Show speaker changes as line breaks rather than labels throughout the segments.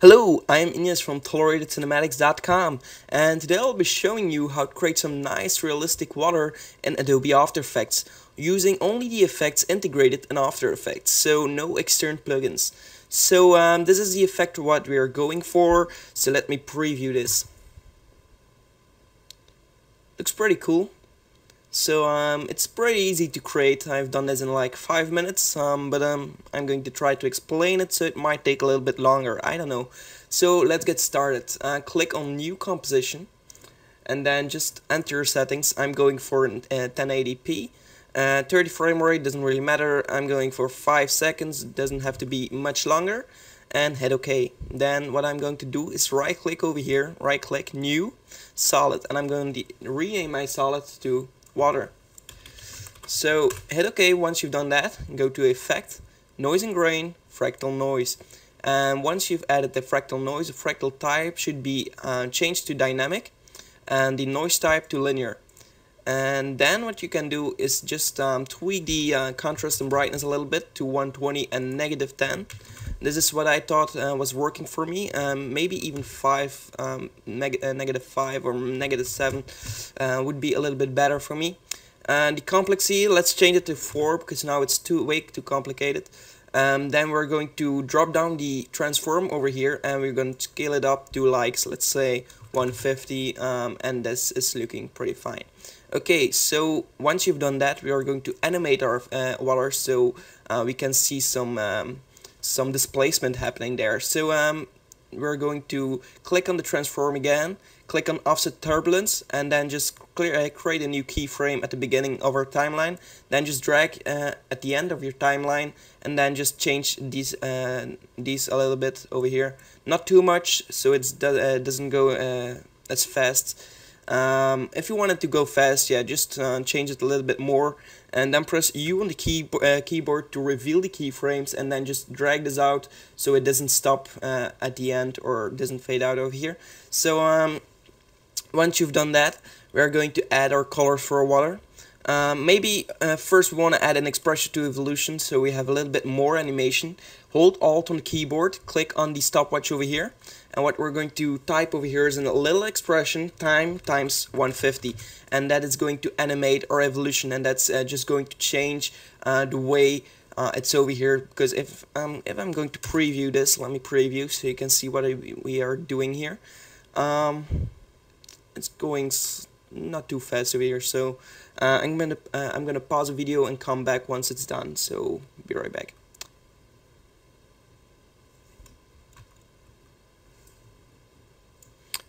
Hello, I am Ignace from ToleratedCinematics.com and today I'll be showing you how to create some nice realistic water in Adobe After Effects using only the effects integrated in After Effects, so no external plugins. So um, this is the effect what we are going for, so let me preview this. Looks pretty cool. So um, it's pretty easy to create. I've done this in like 5 minutes, um, but um, I'm going to try to explain it so it might take a little bit longer. I don't know. So let's get started. Uh, click on New Composition and then just enter your settings. I'm going for uh, 1080p. Uh, 30 frame rate doesn't really matter. I'm going for 5 seconds. It doesn't have to be much longer. And hit OK. Then what I'm going to do is right click over here, right click, New, Solid. And I'm going to rename my solid to water. So hit OK once you've done that, go to Effect, Noise and Grain, Fractal Noise. And once you've added the fractal noise, the fractal type should be uh, changed to dynamic and the noise type to linear. And then what you can do is just um, tweak the uh, contrast and brightness a little bit to 120 and negative 10. This is what I thought uh, was working for me. Um, maybe even 5, um, neg uh, negative 5 or negative 7 uh, would be a little bit better for me. And the complexity, let's change it to 4 because now it's too way too complicated. Um, then we're going to drop down the transform over here and we're going to scale it up to like, so let's say 150 um, and this is looking pretty fine. Okay, so once you've done that, we are going to animate our uh, water so uh, we can see some um, some displacement happening there. So um, we're going to click on the transform again, click on offset turbulence, and then just clear, uh, create a new keyframe at the beginning of our timeline. Then just drag uh, at the end of your timeline, and then just change these uh, these a little bit over here. Not too much, so it uh, doesn't go uh, as fast. Um, if you wanted to go fast, yeah, just uh, change it a little bit more and then press U on the key, uh, keyboard to reveal the keyframes and then just drag this out so it doesn't stop uh, at the end or doesn't fade out over here. So um, once you've done that, we are going to add our colors for our water. Um, maybe uh, first we want to add an expression to evolution so we have a little bit more animation. Hold Alt on the keyboard, click on the stopwatch over here, and what we're going to type over here is a little expression time times 150 and that is going to animate our evolution. And that's uh, just going to change uh, the way uh, it's over here. Because if um, if I'm going to preview this let me preview so you can see what we are doing here. Um, it's going not too fast over here. So uh, I'm gonna uh, I'm gonna pause the video and come back once it's done. So be right back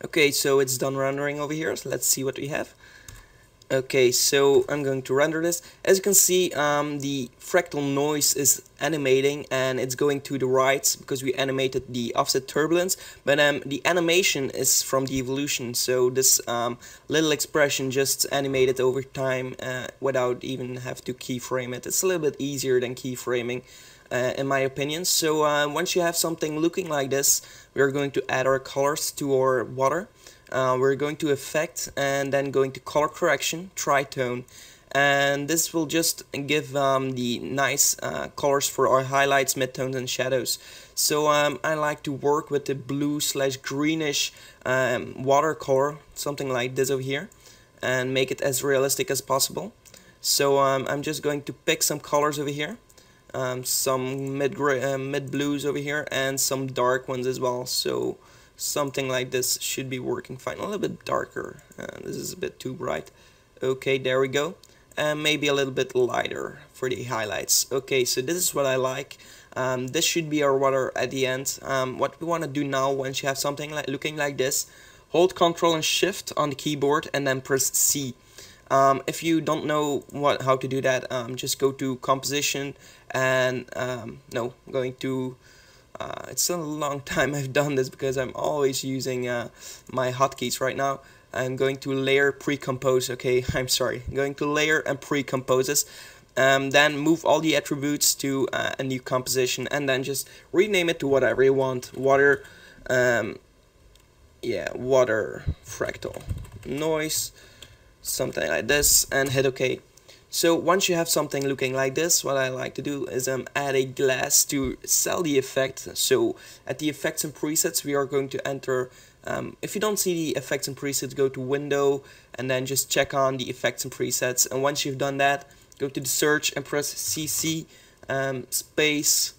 Okay, so it's done rendering over here, so let's see what we have. Okay, so I'm going to render this. As you can see, um, the fractal noise is animating and it's going to the right because we animated the offset turbulence, but um, the animation is from the evolution, so this um, little expression just animated over time uh, without even have to keyframe it. It's a little bit easier than keyframing uh, in my opinion. So uh, once you have something looking like this, we're going to add our colors to our water. Uh, we're going to effect and then going to color correction, tritone. And this will just give um, the nice uh, colors for our highlights, midtones, and shadows. So um, I like to work with the blue slash greenish um, watercolor, something like this over here, and make it as realistic as possible. So um, I'm just going to pick some colors over here um, some mid uh, mid blues over here and some dark ones as well. So something like this should be working fine. A little bit darker. Uh, this is a bit too bright. Okay there we go. And maybe a little bit lighter for the highlights. Okay so this is what I like. Um, this should be our water at the end. Um, what we want to do now once you have something like looking like this hold Ctrl and Shift on the keyboard and then press C um, if you don't know what how to do that, um, just go to composition and um, no, going to. Uh, it's a long time I've done this because I'm always using uh, my hotkeys right now. I'm going to layer pre-compose. Okay, I'm sorry. I'm going to layer and pre-compose this. Um, then move all the attributes to uh, a new composition and then just rename it to whatever you want. Water, um, yeah, water fractal noise something like this and hit OK. So once you have something looking like this, what I like to do is um, add a glass to sell the effect. So at the effects and presets, we are going to enter, um, if you don't see the effects and presets, go to window and then just check on the effects and presets. And once you've done that, go to the search and press CC um, space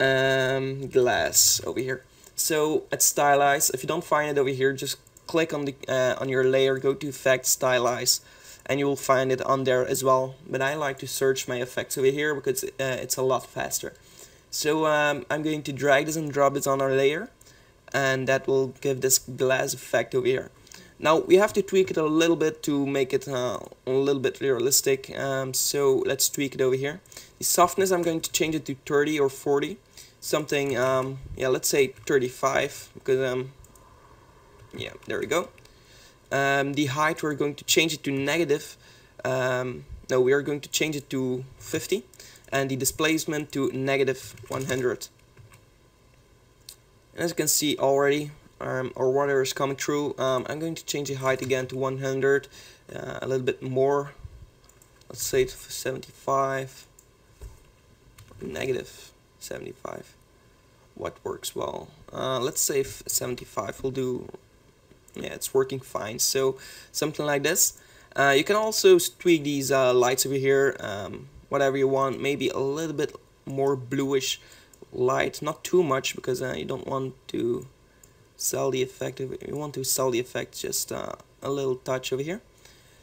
um, glass over here. So at stylize, if you don't find it over here, just click on the uh, on your layer, go to effect, stylize, and you will find it on there as well. But I like to search my effects over here because uh, it's a lot faster. So um, I'm going to drag this and drop this on our layer, and that will give this glass effect over here. Now we have to tweak it a little bit to make it uh, a little bit realistic. Um, so let's tweak it over here. The softness I'm going to change it to 30 or 40 something um, yeah let's say 35 because um yeah there we go. Um, the height we're going to change it to negative um, no we are going to change it to 50 and the displacement to negative 100 and as you can see already um, our water is coming through um, I'm going to change the height again to 100 uh, a little bit more. Let's say 75 negative 75 what works well? Uh, let's say 75 will do yeah it's working fine. So something like this. Uh, you can also tweak these uh, lights over here um, whatever you want. Maybe a little bit more bluish light. Not too much because uh, you don't want to sell the effect of you want to sell the effect just uh, a little touch over here.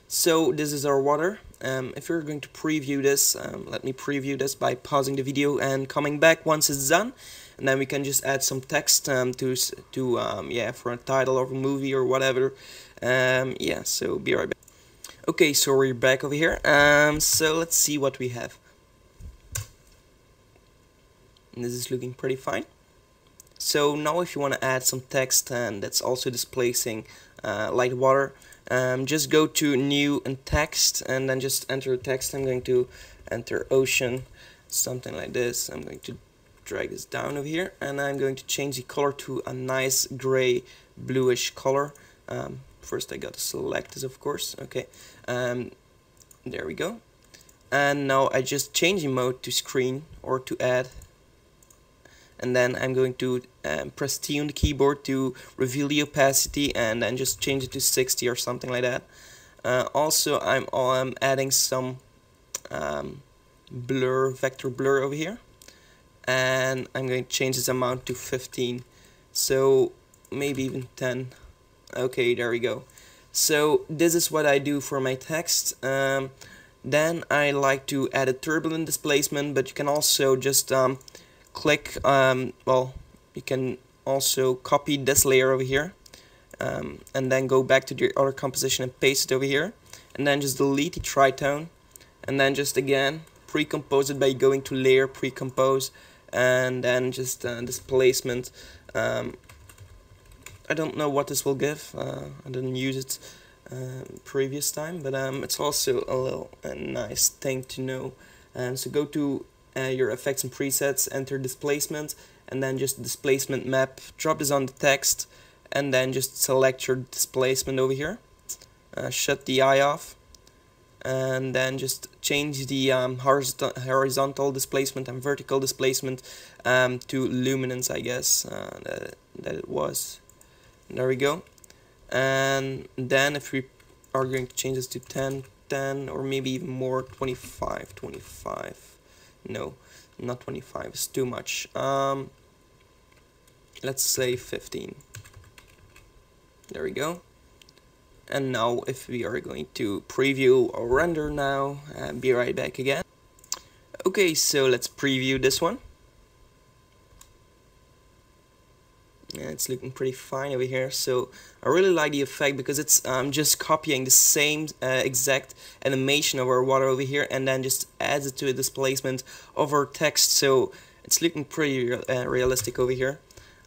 So this is our water. Um, if you're going to preview this, um, let me preview this by pausing the video and coming back once it's done. And then we can just add some text um, to, to um, yeah, for a title of a movie or whatever. Um, yeah, so be right back. Okay, so we're back over here. Um, so let's see what we have. And this is looking pretty fine. So now if you want to add some text and that's also displacing uh, light water, um, just go to new and text and then just enter text I'm going to enter ocean something like this I'm going to drag this down over here and I'm going to change the color to a nice gray bluish color. Um, first I got to select this of course okay. Um, there we go. And now I just change the mode to screen or to add. And then I'm going to um, press T on the keyboard to reveal the opacity and then just change it to 60 or something like that. Uh, also I'm, I'm adding some um, blur, vector blur over here and I'm going to change this amount to 15 so maybe even 10 okay there we go. So this is what I do for my text. Um, then I like to add a turbulent displacement but you can also just um, click, um, well, you can also copy this layer over here um, and then go back to the other composition and paste it over here and then just delete the tritone and then just again pre-compose it by going to layer pre-compose and then just uh, displacement. Um, I don't know what this will give uh, I didn't use it uh, previous time but um, it's also a little a nice thing to know. Um, so go to uh, your effects and presets, enter displacement, and then just displacement map, drop this on the text, and then just select your displacement over here. Uh, shut the eye off, and then just change the um, horizontal displacement and vertical displacement um, to luminance, I guess, uh, that, it was. There we go. And then if we are going to change this to 10, 10, or maybe even more, 25, 25 no not 25 it's too much um, let's say 15 there we go and now if we are going to preview or render now uh, be right back again. Okay so let's preview this one. Yeah, it's looking pretty fine over here. So I really like the effect because it's um, just copying the same uh, exact animation of our water over here and then just adds it to a displacement of our text. So it's looking pretty uh, realistic over here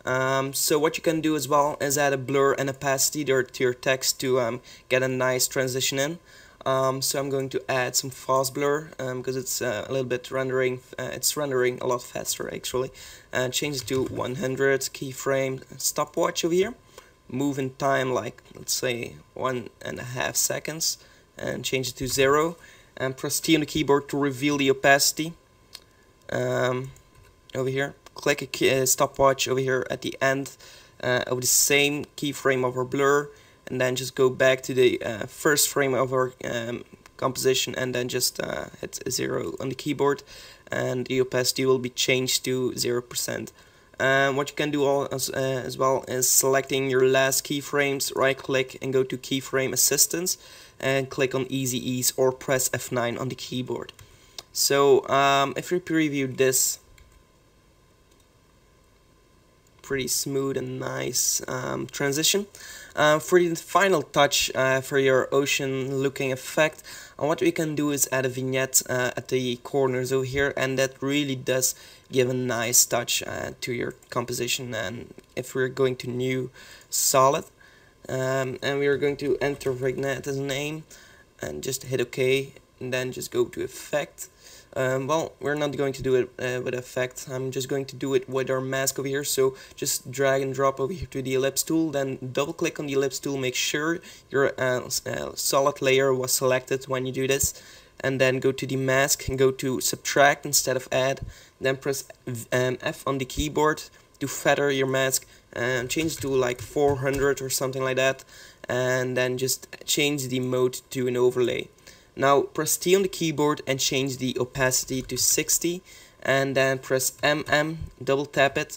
um, so what you can do as well is add a blur and opacity to your text to um, get a nice transition in um, so I'm going to add some fast blur because um, it's uh, a little bit rendering, uh, it's rendering a lot faster actually. And change it to 100 keyframe stopwatch over here. Move in time like let's say one and a half seconds and change it to zero. and press T on the keyboard to reveal the opacity um, over here click a uh, stopwatch over here at the end uh, of the same keyframe of our blur and then just go back to the uh, first frame of our um, composition and then just uh, hit 0 on the keyboard and the opacity will be changed to 0%. Um, what you can do all as, uh, as well is selecting your last keyframes, right click and go to keyframe assistance and click on easy ease or press F9 on the keyboard. So um, if we preview this pretty smooth and nice um, transition. Uh, for the final touch uh, for your ocean looking effect, uh, what we can do is add a vignette uh, at the corners over here and that really does give a nice touch uh, to your composition and if we're going to new solid um, and we are going to enter vignette as a name and just hit OK and then just go to effect um, well, we're not going to do it uh, with effect. I'm just going to do it with our mask over here. So just drag and drop over here to the ellipse tool, then double click on the ellipse tool, make sure your uh, uh, solid layer was selected when you do this. And then go to the mask and go to subtract instead of add. Then press um, F on the keyboard to feather your mask and change to like 400 or something like that. And then just change the mode to an overlay. Now press T on the keyboard and change the opacity to 60 and then press MM, double tap it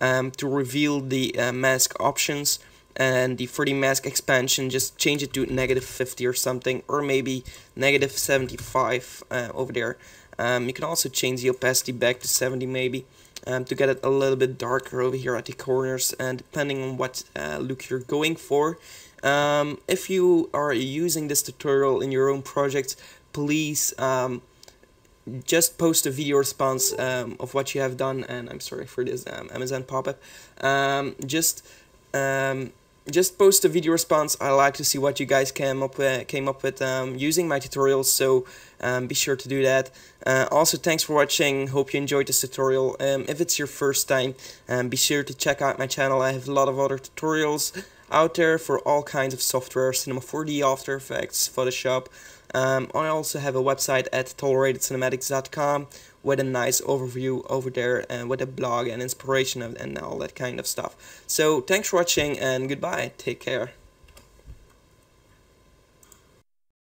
um, to reveal the uh, mask options and the 3D mask expansion just change it to negative 50 or something or maybe negative 75 uh, over there. Um, you can also change the opacity back to 70 maybe um, to get it a little bit darker over here at the corners and depending on what uh, look you're going for um, if you are using this tutorial in your own project, please um, just post a video response um, of what you have done and I'm sorry for this um, Amazon pop-up. Um, just um, just post a video response. I like to see what you guys came up with, came up with um, using my tutorials so um, be sure to do that. Uh, also thanks for watching. Hope you enjoyed this tutorial. Um, if it's your first time be sure to check out my channel. I have a lot of other tutorials out there for all kinds of software, Cinema 4D, After Effects, Photoshop. Um, I also have a website at toleratedcinematics.com with a nice overview over there and with a blog and inspiration and all that kind of stuff. So thanks for watching and goodbye. Take care.